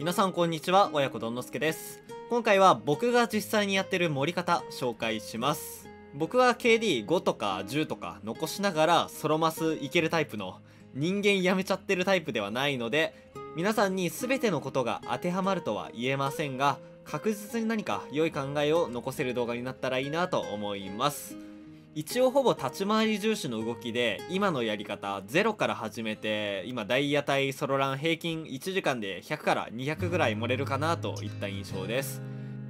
皆さんこんにちは親子どんのすけです。今回は僕が実際にやってる盛り方紹介します。僕は KD5 とか10とか残しながらソロマスいけるタイプの人間やめちゃってるタイプではないので皆さんに全てのことが当てはまるとは言えませんが確実に何か良い考えを残せる動画になったらいいなと思います。一応ほぼ立ち回り重視の動きで今のやり方0から始めて今ダイヤ対ソロラン平均1時間で100から200ぐらい盛れるかなといった印象です。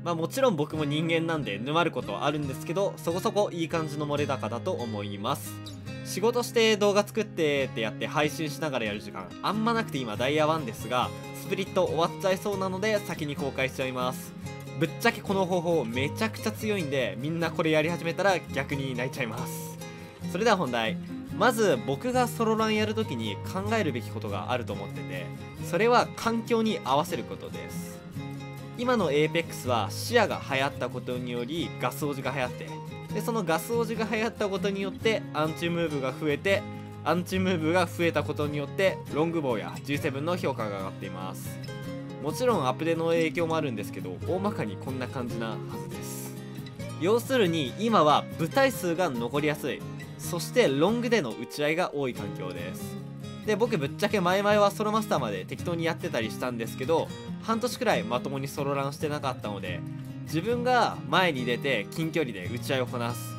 まあもちろん僕も人間なんで沼ることはあるんですけどそこそこいい感じの漏れ高だと思います。仕事して動画作ってってやって配信しながらやる時間あんまなくて今ダイヤ1ですがスプリット終わっちゃいそうなので先に公開しちゃいます。ぶっちゃけこの方法めちゃくちゃ強いんでみんなこれやり始めたら逆に泣いちゃいます。それでは本題。まず僕がソロランやるときに考えるべきことがあると思っててそれは環境に合わせることです。今の APEX は視野が流行ったことによりガスオジが流行ってでそのガスオジが流行ったことによってアンチムーブが増えてアンチムーブが増えたことによってロングボウや G7 の評価が上がっています。もちろんアプデの影響もあるんですけど大まかにこんな感じなはずです。要するに今は部隊数が残りやすい。そしてロングでの打ち合いが多い環境です。で僕ぶっちゃけ前々はソロマスターまで適当にやってたりしたんですけど半年くらいまともにソロランしてなかったので自分が前に出て近距離で打ち合いをこなす。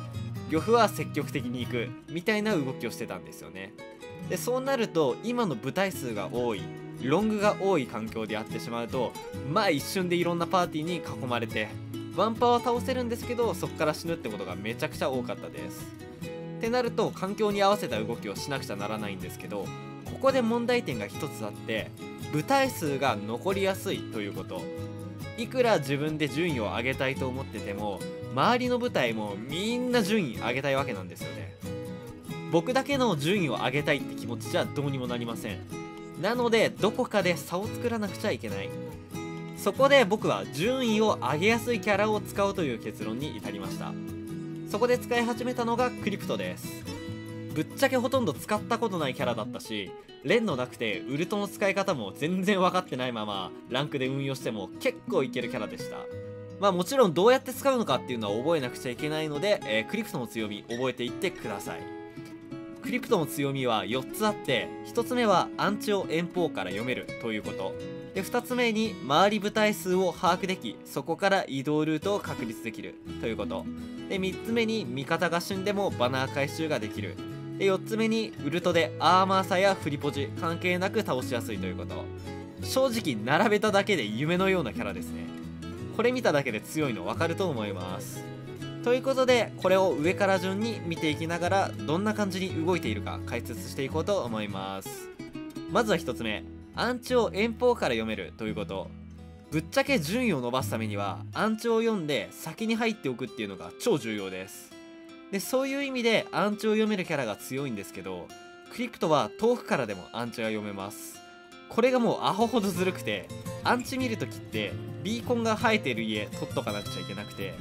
漁夫は積極的に行くみたいな動きをしてたんですよね。でそうなると今の部隊数が多い。ロングが多い環境でやってしまうとまあ一瞬でいろんなパーティーに囲まれてワンパは倒せるんですけどそこから死ぬってことがめちゃくちゃ多かったです。ってなると環境に合わせた動きをしなくちゃならないんですけどここで問題点が一つあって部隊数が残りやすいということ。いくら自分で順位を上げたいと思ってても周りの部隊もみんな順位上げたいわけなんですよね。僕だけの順位を上げたいって気持ちじゃどうにもなりません。なのでどこかで差を作らなくちゃいけない。そこで僕は順位を上げやすいキャラを使うという結論に至りました。そこで使い始めたのがクリプトです。ぶっちゃけほとんど使ったことないキャラだったし連のなくてウルトの使い方も全然分かってないままランクで運用しても結構いけるキャラでした。まあもちろんどうやって使うのかっていうのは覚えなくちゃいけないので、えー、クリプトの強み覚えていってください。クリプトの強みは4つあって1つ目はアンチを遠方から読めるということ。で2つ目に周り部隊数を把握できそこから移動ルートを確立できるということ。で3つ目に味方が死んでもバナー回収ができる。で4つ目にウルトでアーマーさやフリポジ関係なく倒しやすいということ。正直並べただけで夢のようなキャラですね。これ見ただけで強いの分かると思います。ということでこれを上から順に見ていきながらどんな感じに動いているか解説していこうと思います。まずは1つ目アンチを遠方から読めるということ。ぶっちゃけ順位を伸ばすためにはアンチを読んで先に入っておくっていうのが超重要です。でそういう意味でアンチを読めるキャラが強いんですけどクリプトは遠くからでもアンチが読めます。これがもうアホほどずるくてアンチ見るときってビーコンが生えてる家取っとかなくちゃいけなくて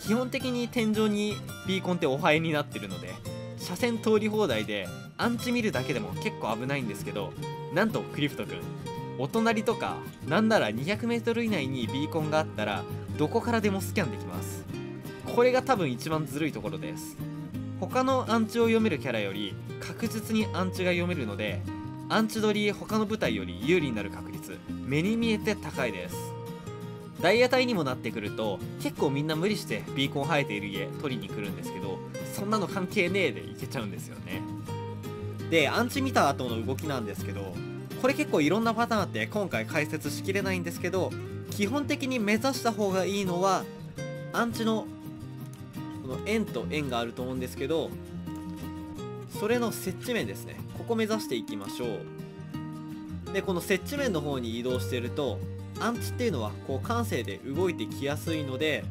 基本的に天井にビーコンってお生えになってるので車線通り放題でアンチ見るだけでも結構危ないんですけどなんとクリプトくんお隣とかなんなら 200m 以内にビーコンがあったらどこからでもスキャンできます。これが多分一番ずるいところです。他のアンチを読めるキャラより確実にアンチが読めるのでアンチ取り他の部隊より有利になる確率目に見えて高いです。ダイヤ隊にもなってくると結構みんな無理してビーコン生えている家取りに来るんですけどそんなの関係ねえでいけちゃうんですよね。でアンチ見た後の動きなんですけどこれ結構いろんなパターンあって今回解説しきれないんですけど基本的に目指した方がいいのはアンチのこの円と円があると思うんですけどそれの接地面ですね。ここ目指していきましょう。でこの接地面の方に移動してるとアンチっていうのはこう感性で動いてきやすいので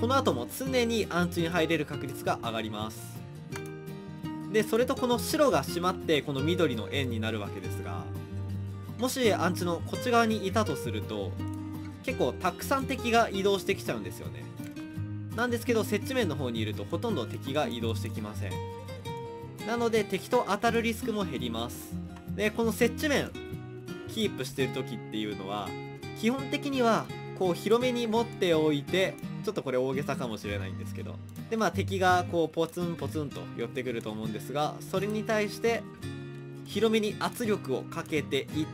この後も常にアンチに入れる確率が上がります。でそれとこの白が閉まってこの緑の円になるわけですがもしアンチのこっち側にいたとすると結構たくさん敵が移動してきちゃうんですよね。なんですけど接地面の方にいるとほとんど敵が移動してきません。なので敵と当たるリスクも減ります。でこの接地面キープしてる時っていうのは基本的にはこう広めに持っておいてちょっとこれ大げさかもしれないんですけど。でまあ敵がこうポツンポツンと寄ってくると思うんですがそれに対して広めに圧力をかけていっ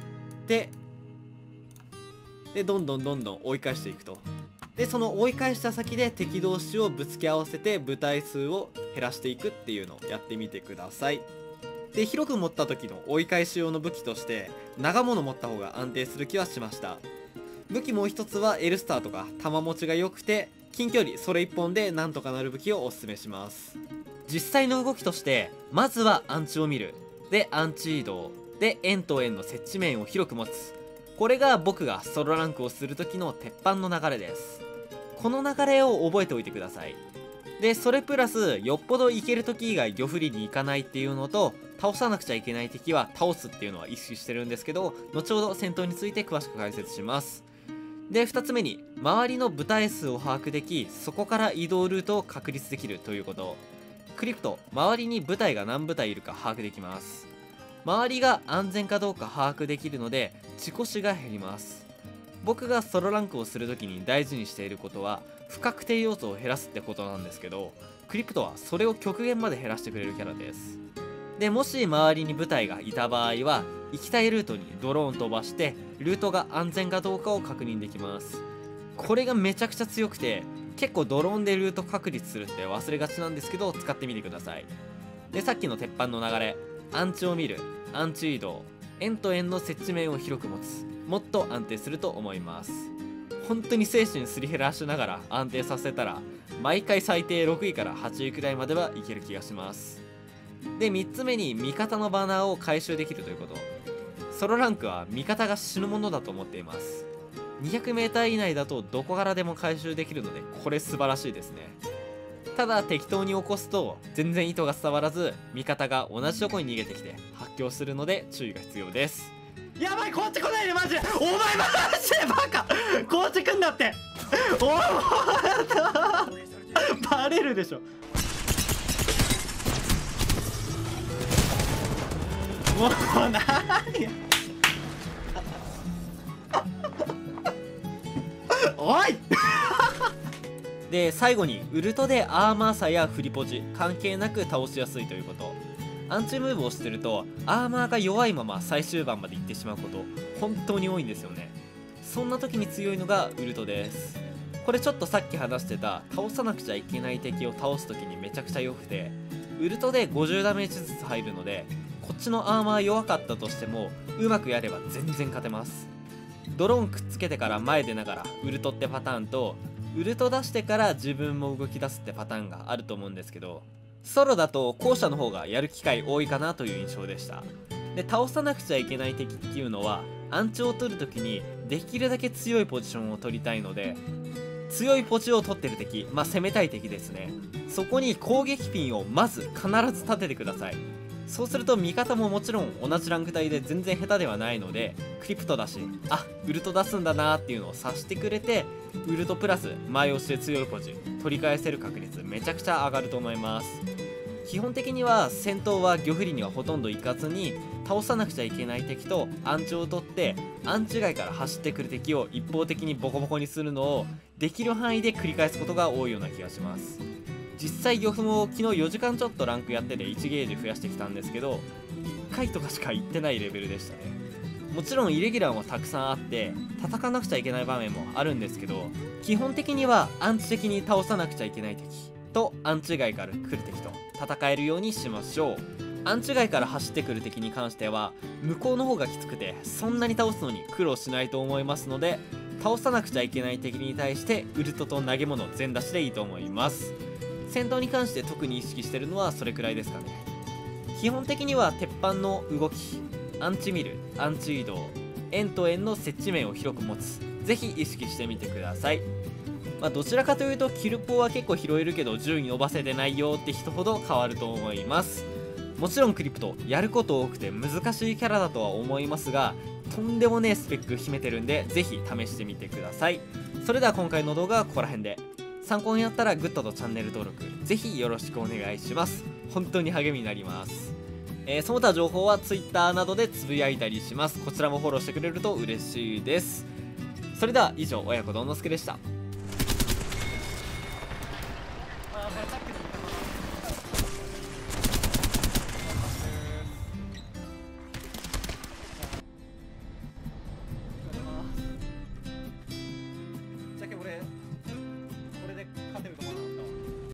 てでどんどんどんどん追い返していくと。でその追い返した先で敵同士をぶつけ合わせて部隊数を減らしていくっていうのをやってみてください。で広く持った時の追い返し用の武器として長物持った方が安定する気はしました。武器もう一つはエルスターとか弾持ちが良くて近距離それ1本でなんとかなる武器をおすすめします。実際の動きとしてまずはアンチを見る。でアンチ移動で円と円の接地面を広く持つ。これが僕がソロランクをする時の鉄板の流れです。この流れを覚えておいてください。でそれプラスよっぽど行ける時以外魚振りに行かないっていうのと倒さなくちゃいけない敵は倒すっていうのは意識してるんですけど後ほど戦闘について詳しく解説します。で2つ目に周りの部隊数を把握できそこから移動ルートを確立できるということ。クリプト周りに部隊が何部隊いるか把握できます。周りが安全かどうか把握できるので事故死が減ります。僕がソロランクをする時に大事にしていることは不確定要素を減らすってことなんですけどクリプトはそれを極限まで減らしてくれるキャラです。でもし周りに部隊がいた場合は行きたいルートにドローン飛ばしてルートが安全かどうかを確認できます。これがめちゃくちゃ強くて結構ドローンでルート確立するって忘れがちなんですけど使ってみてください。でさっきの鉄板の流れアンチを見るアンチ移動円と円の接地面を広く持つもっと安定すると思います。本当に精神すり減らしながら安定させたら毎回最低6位から8位くらいまではいける気がします。で3つ目に味方のバナーを回収できるということ。ソロランクは味方が死ぬものだと思っています。200m 以内だとどこからでも回収できるのでこれ素晴らしいですね。ただ適当に起こすと全然意図が伝わらず味方が同じとこに逃げてきて発狂するので注意が必要です。やばいこっち来ないでマジで。お前マジでバカ。こっち来んなって。おいバレるでしょ。もう何やおい。で最後にウルトでアーマーさやフリポジ関係なく倒しやすいということ。アンチムーブをしてるとアーマーが弱いまま最終盤まで行ってしまうこと本当に多いんですよね。そんな時に強いのがウルトです。これちょっとさっき話してた倒さなくちゃいけない敵を倒す時にめちゃくちゃ良くてウルトで50ダメージずつ入るのでこっちのアーマー弱かったとしてもうまくやれば全然勝てます。ドローンくっつけてから前出ながらウルトってパターンとウルト出してから自分も動き出すってパターンがあると思うんですけどソロだと後者の方がやる機会多いかなという印象でした。で倒さなくちゃいけない敵っていうのはアンチを取るときにできるだけ強いポジションを取りたいので強いポジを取ってる敵まあ攻めたい敵ですね。そこに攻撃ピンをまず必ず立ててください。そうすると味方ももちろん同じランク帯で全然下手ではないのでクリプトだしあウルト出すんだなっていうのを察してくれてウルトプラス前押しで強いポジ取り返せる確率めちゃくちゃ上がると思います。基本的には戦闘は魚振りにはほとんど行かずに倒さなくちゃいけない敵とアンチを取ってアンチ外から走ってくる敵を一方的にボコボコにするのをできる範囲で繰り返すことが多いような気がします。実際漁夫も昨日4時間ちょっとランクやってて1ゲージ増やしてきたんですけど1回とかしか行ってないレベルでしたね。もちろんイレギュラーもたくさんあって戦わなくちゃいけない場面もあるんですけど基本的にはアンチ的に倒さなくちゃいけない敵とアンチ外から来る敵と戦えるようにしましょう。アンチ外から走ってくる敵に関しては向こうの方がきつくてそんなに倒すのに苦労しないと思いますので倒さなくちゃいけない敵に対してウルトと投げ物全出しでいいと思います。戦闘に関して特に意識してるのはそれくらいですかね。基本的には鉄板の動きアンチミルアンチ移動円と円の接地面を広く持つ。ぜひ意識してみてください。まあ、どちらかというとキルポは結構拾えるけど順位伸ばせてないよって人ほど変わると思います。もちろんクリプトやること多くて難しいキャラだとは思いますがとんでもねえスペック秘めてるんでぜひ試してみてください。それでは今回の動画はここら辺で。参考になったらグッドとチャンネル登録ぜひよろしくお願いします。本当に励みになります。えー、その他情報は Twitter などでつぶやいたりします。こちらもフォローしてくれると嬉しいです。それでは以上親子どんのすけでした。